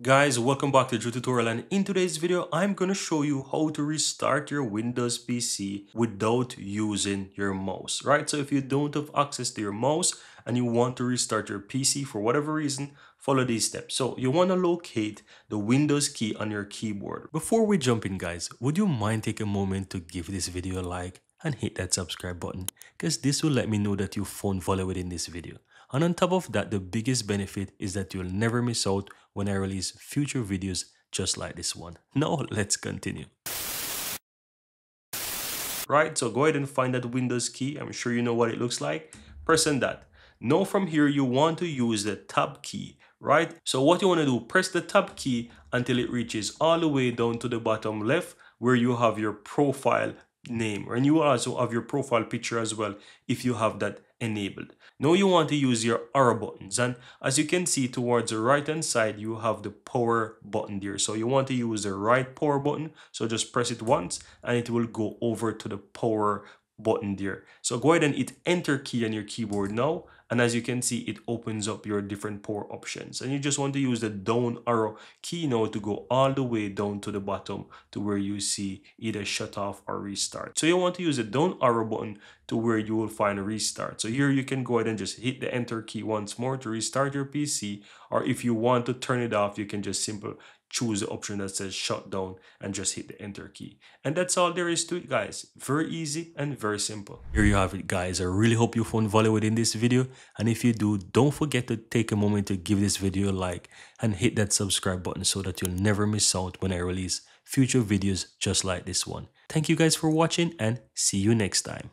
Guys, welcome back to Drew Tutorial and in today's video, I'm to show you how to restart your Windows PC without using your mouse, right? So if you don't have access to your mouse and you want to restart your PC for whatever reason, follow these steps. So you want to locate the Windows key on your keyboard. Before we jump in guys, would you mind take a moment to give this video a like and hit that subscribe button because this will let me know that you found value within this video. And on top of that, the biggest benefit is that you'll never miss out when I release future videos just like this one. Now let's continue. Right, so go ahead and find that Windows key. I'm sure you know what it looks like. Press on that. Now from here, you want to use the tab key, right? So what you want to do, press the tab key until it reaches all the way down to the bottom left where you have your profile name and you also have your profile picture as well if you have that enabled. Now you want to use your arrow buttons and as you can see towards the right hand side you have the power button there. So you want to use the right power button so just press it once and it will go over to the power button there. So go ahead and hit enter key on your keyboard now and as you can see it opens up your different power options. And you just want to use the down arrow key now to go all the way down to the bottom to where you see either shut off or restart. So you want to use the down arrow button to where you will find a restart. So here you can go ahead and just hit the enter key once more to restart your pc or if you want to turn it off you can just simple choose the option that says shut down and just hit the enter key. And that's all there is to it guys. Very easy and very simple. Here you have it guys. I really hope you found value within this video. And if you do, don't forget to take a moment to give this video a like and hit that subscribe button so that you'll never miss out when I release future videos just like this one. Thank you guys for watching and see you next time.